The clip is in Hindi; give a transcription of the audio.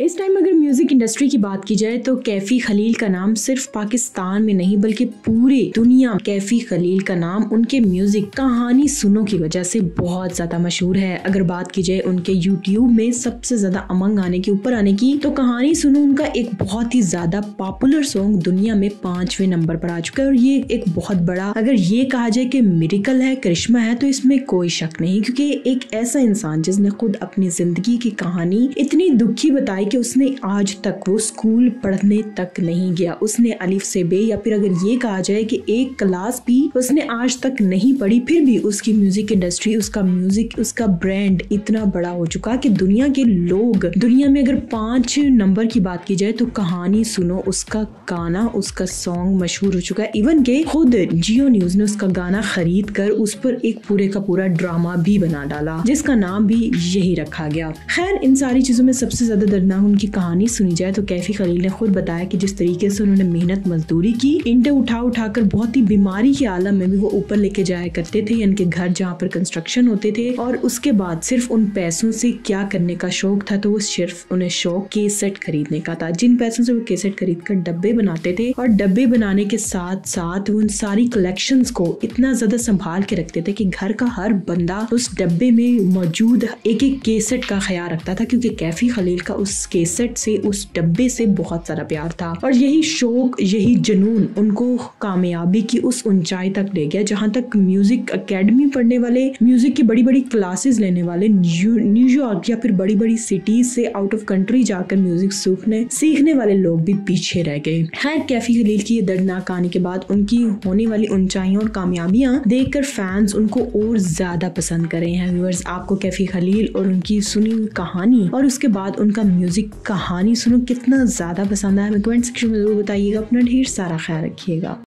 इस टाइम अगर म्यूज़िक इंडस्ट्री की बात की जाए तो कैफी खलील का नाम सिर्फ़ पाकिस्तान में नहीं, बल्कि पूरे दुनिया कैफी खलील का नाम, उनके म्यूज़िक कहानी सुनो की वजह से बहुत ज़्यादा मशहूर है। अगर बात की जाए उनके यूट्यूब में सबसे ज़्यादा अमंग आने के ऊपर आने की तो कहानी सुनो उनका एक बहुत ही ज़्यादा पॉपुलर सॉन्ग दुनिया में पांचवे नंबर पर आ चुका है, और ये एक बहुत बड़ा, अगर ये कहा जाए कि मेरिकल है, करिश्मा है तो इसमें कोई शक नहीं, क्योंकि एक ऐसा इंसान जिसने खुद अपनी ज़िंदगी की कहानी इतनी दुखी बताई कि उसने आज तक वो स्कूल पढ़ने तक नहीं गया। उसने अलिफ से बे या फिर अगर ये कहा जाए कि एक क्लास भी उसने आज तक नहीं पढ़ी, फिर भी उसकी म्यूज़िक इंडस्ट्री उसका म्यूज़िक उसका ब्रांड इतना बड़ा हो चुका कि दुनिया के लोग, दुनिया में अगर पाँच नंबर की बात की जाए तो कहानी सुनो, उसका गाना, उसका सॉन्ग मशहूर हो चुका है। इवन के खुद जियो न्यूज़ ने उसका गाना खरीद कर उस पर एक पूरे का पूरा ड्रामा भी बना डाला, जिसका नाम भी यही रखा गया। खैर, इन सारी चीज़ों में सबसे ज़्यादा दर्दनाक उनकी कहानी सुनी जाए तो कैफी खलील ने खुद बताया कि जिस तरीके से उन्होंने मेहनत, मजदूरी की, इंटे उठा उठाकर बहुत ही बीमारी के आलम में भी वो ऊपर लेके जाया करते थे इनके घर जहाँ पर कंस्ट्रक्शन होते थे, और उसके बाद सिर्फ़ उन पैसों से क्या करने का शौक था तो वो सिर्फ़ उन्हें शौक केसेट खरीदने का था। जिन पैसों से वो केसेट खरीद कर डब्बे बनाते थे, और डब्बे बनाने के साथ साथ उन सारी कलेक्शन को इतना ज़्यादा संभाल के रखते थे कि घर का हर बंदा उस डब्बे में मौजूद एक एक केसेट का ख्याल रखता था, क्योंकि कैफी खलील का उस केसेट से, उस डब्बे से बहुत सारा प्यार था। और यही शौक, यही जुनून उनको कामयाबी की उस ऊंचाई तक ले गया, जहाँ तक म्यूज़िक अकेडमी पढ़ने वाले म्यूज़िक की बड़ी बड़ी क्लासेस लेने वाले न्यूयॉर्क या फिर बड़ी बड़ी सिटीज़ से आउट ऑफ़ कंट्री जाकर म्यूज़िक सीखने सीखने वाले लोग भी पीछे रह गए। खैर कैफी खलील की दर्दनाक कहानी के बाद उनकी होने वाली ऊंचाइयों और कामयाबियाँ देखकर फैंस उनको और ज़्यादा पसंद कर रहे हैं। व्यूअर्स आपको कैफी खलील और उनकी सुनी कहानी और उसके बाद उनका म्यूज़िक म्यूज़िक कहानी सुनो, कितना ज़्यादा पसंद आया। हमें कमेंट सेक्शन में ज़रूर बताइएगा, अपना ढेर सारा ख्याल रखिएगा।